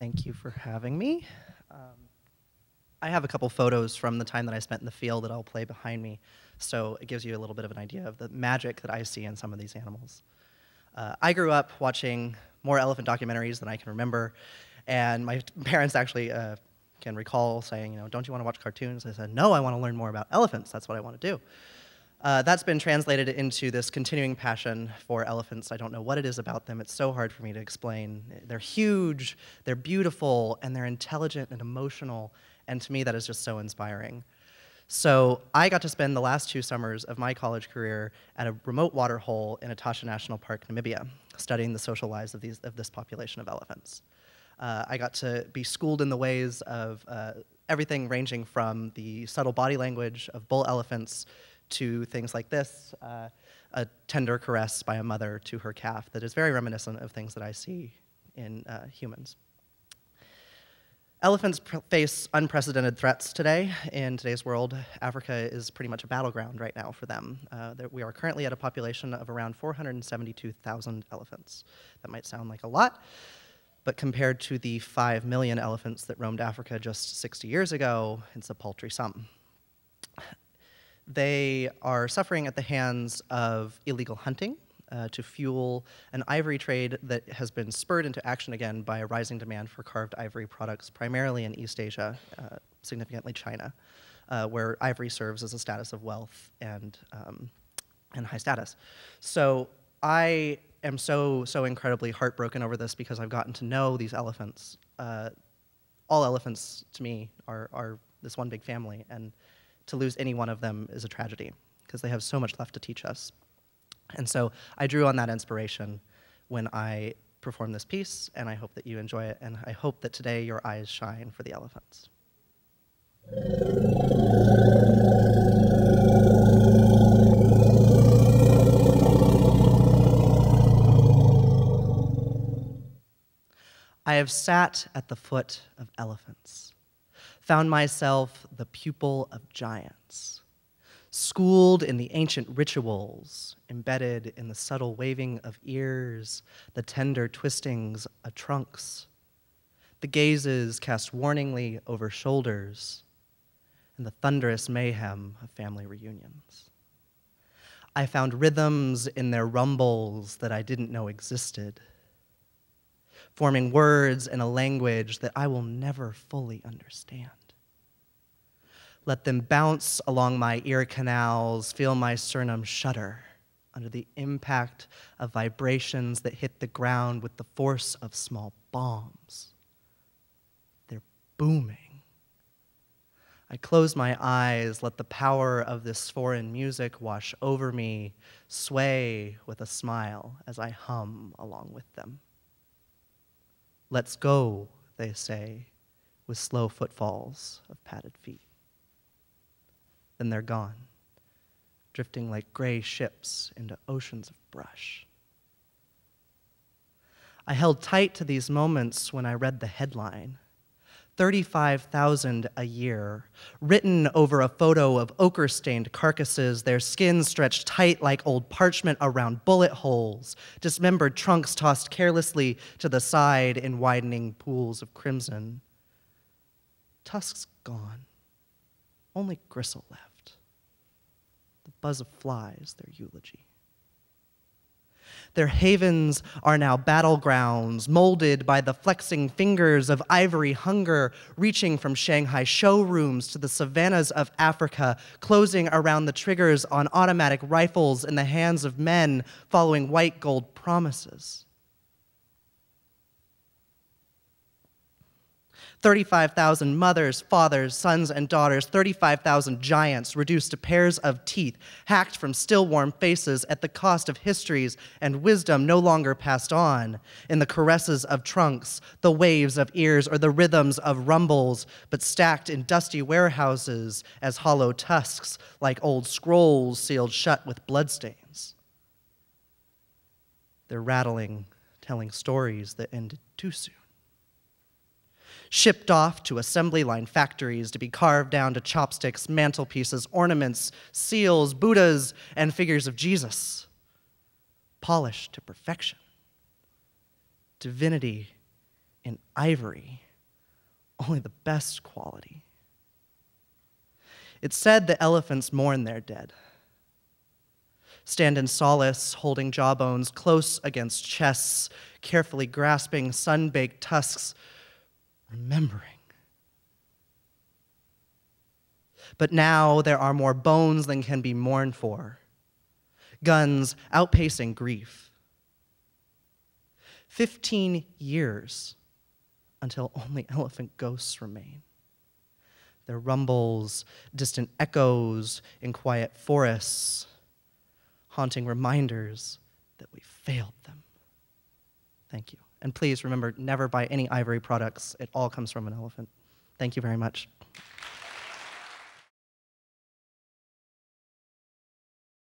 Thank you for having me. Um, I have a couple photos from the time that I spent in the field that I'll play behind me, so it gives you a little bit of an idea of the magic that I see in some of these animals. Uh, I grew up watching more elephant documentaries than I can remember, and my parents actually uh, can recall saying, you know, don't you want to watch cartoons? I said, no, I want to learn more about elephants. That's what I want to do. Uh, that's been translated into this continuing passion for elephants. I don't know what it is about them. It's so hard for me to explain. They're huge, they're beautiful, and they're intelligent and emotional. And to me, that is just so inspiring. So I got to spend the last two summers of my college career at a remote water hole in Etosha National Park, Namibia, studying the social lives of, these, of this population of elephants. Uh, I got to be schooled in the ways of uh, everything ranging from the subtle body language of bull elephants to things like this, uh, a tender caress by a mother to her calf that is very reminiscent of things that I see in uh, humans. Elephants face unprecedented threats today. In today's world, Africa is pretty much a battleground right now for them. Uh, we are currently at a population of around 472,000 elephants. That might sound like a lot, but compared to the 5 million elephants that roamed Africa just 60 years ago, it's a paltry sum they are suffering at the hands of illegal hunting uh, to fuel an ivory trade that has been spurred into action again by a rising demand for carved ivory products, primarily in East Asia, uh, significantly China, uh, where ivory serves as a status of wealth and, um, and high status. So I am so, so incredibly heartbroken over this because I've gotten to know these elephants. Uh, all elephants, to me, are, are this one big family. and to lose any one of them is a tragedy because they have so much left to teach us. And so I drew on that inspiration when I performed this piece, and I hope that you enjoy it, and I hope that today your eyes shine for the elephants. I have sat at the foot of elephants found myself the pupil of giants, schooled in the ancient rituals, embedded in the subtle waving of ears, the tender twistings of trunks, the gazes cast warningly over shoulders, and the thunderous mayhem of family reunions. I found rhythms in their rumbles that I didn't know existed, forming words in a language that I will never fully understand. Let them bounce along my ear canals, feel my sternum shudder under the impact of vibrations that hit the ground with the force of small bombs. They're booming. I close my eyes, let the power of this foreign music wash over me, sway with a smile as I hum along with them. Let's go, they say, with slow footfalls of padded feet then they're gone, drifting like gray ships into oceans of brush. I held tight to these moments when I read the headline 35,000 a year, written over a photo of ochre stained carcasses, their skin stretched tight like old parchment around bullet holes, dismembered trunks tossed carelessly to the side in widening pools of crimson. Tusks gone, only gristle left buzz of flies their eulogy. Their havens are now battlegrounds, molded by the flexing fingers of ivory hunger, reaching from Shanghai showrooms to the savannas of Africa, closing around the triggers on automatic rifles in the hands of men following white gold promises. 35,000 mothers, fathers, sons, and daughters, 35,000 giants reduced to pairs of teeth, hacked from still warm faces at the cost of histories and wisdom no longer passed on, in the caresses of trunks, the waves of ears, or the rhythms of rumbles, but stacked in dusty warehouses as hollow tusks, like old scrolls sealed shut with bloodstains. They're rattling, telling stories that ended too soon shipped off to assembly line factories to be carved down to chopsticks, mantelpieces, ornaments, seals, Buddhas, and figures of Jesus, polished to perfection. Divinity in ivory, only the best quality. It's said the elephants mourn their dead. Stand in solace, holding jawbones close against chests, carefully grasping sun baked tusks, remembering. But now there are more bones than can be mourned for, guns outpacing grief. Fifteen years until only elephant ghosts remain. Their rumbles, distant echoes in quiet forests, haunting reminders that we failed them. Thank you. And please remember never buy any ivory products, it all comes from an elephant. Thank you very much.